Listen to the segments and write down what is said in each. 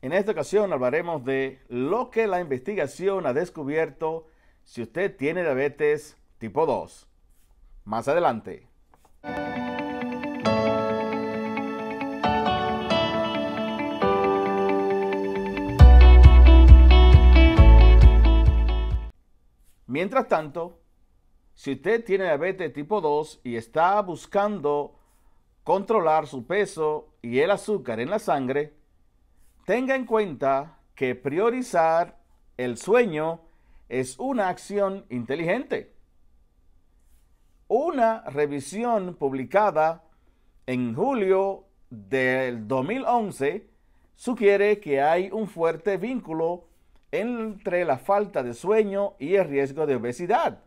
En esta ocasión hablaremos de lo que la investigación ha descubierto si usted tiene diabetes tipo 2. Más adelante. Mientras tanto, si usted tiene diabetes tipo 2 y está buscando controlar su peso y el azúcar en la sangre, tenga en cuenta que priorizar el sueño es una acción inteligente. Una revisión publicada en julio del 2011 sugiere que hay un fuerte vínculo entre la falta de sueño y el riesgo de obesidad.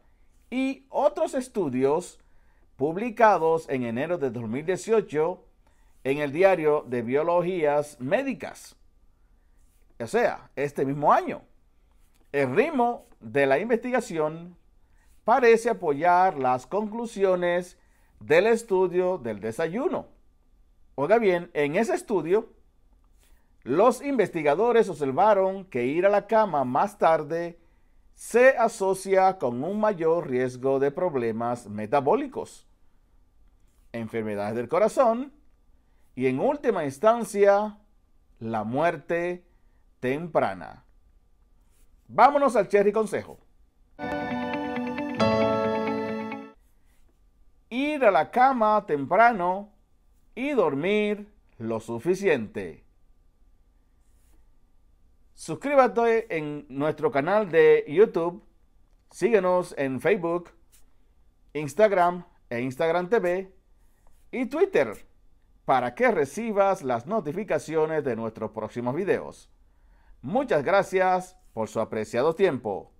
Y otros estudios publicados en enero de 2018 en el diario de Biologías Médicas. O sea, este mismo año. El ritmo de la investigación parece apoyar las conclusiones del estudio del desayuno. Oiga bien, en ese estudio, los investigadores observaron que ir a la cama más tarde se asocia con un mayor riesgo de problemas metabólicos, enfermedades del corazón y en última instancia la muerte temprana. Vámonos al cherry consejo. Ir a la cama temprano y dormir lo suficiente. Suscríbete en nuestro canal de YouTube. Síguenos en Facebook, Instagram e Instagram TV y Twitter para que recibas las notificaciones de nuestros próximos videos. Muchas gracias por su apreciado tiempo.